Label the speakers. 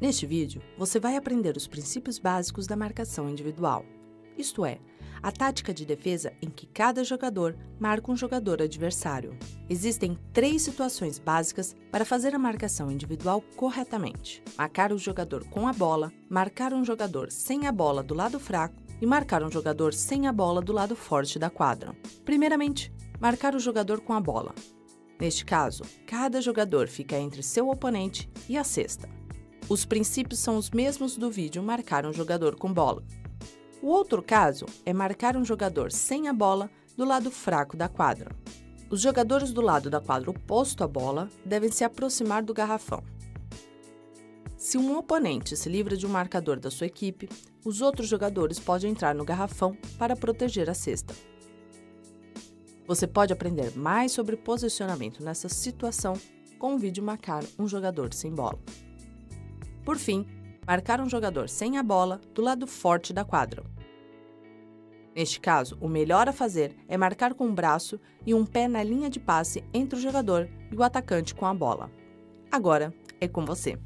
Speaker 1: Neste vídeo, você vai aprender os princípios básicos da marcação individual, isto é, a tática de defesa em que cada jogador marca um jogador adversário. Existem três situações básicas para fazer a marcação individual corretamente: marcar o jogador com a bola, marcar um jogador sem a bola do lado fraco e marcar um jogador sem a bola do lado forte da quadra. Primeiramente, marcar o jogador com a bola. Neste caso, cada jogador fica entre seu oponente e a cesta. Os princípios são os mesmos do vídeo marcar um jogador com bola. O outro caso é marcar um jogador sem a bola do lado fraco da quadra. Os jogadores do lado da quadra oposto à bola devem se aproximar do garrafão. Se um oponente se livra de um marcador da sua equipe, os outros jogadores podem entrar no garrafão para proteger a cesta. Você pode aprender mais sobre posicionamento nessa situação com o vídeo marcar um jogador sem bola. Por fim, marcar um jogador sem a bola do lado forte da quadra. Neste caso, o melhor a fazer é marcar com um braço e um pé na linha de passe entre o jogador e o atacante com a bola. Agora é com você.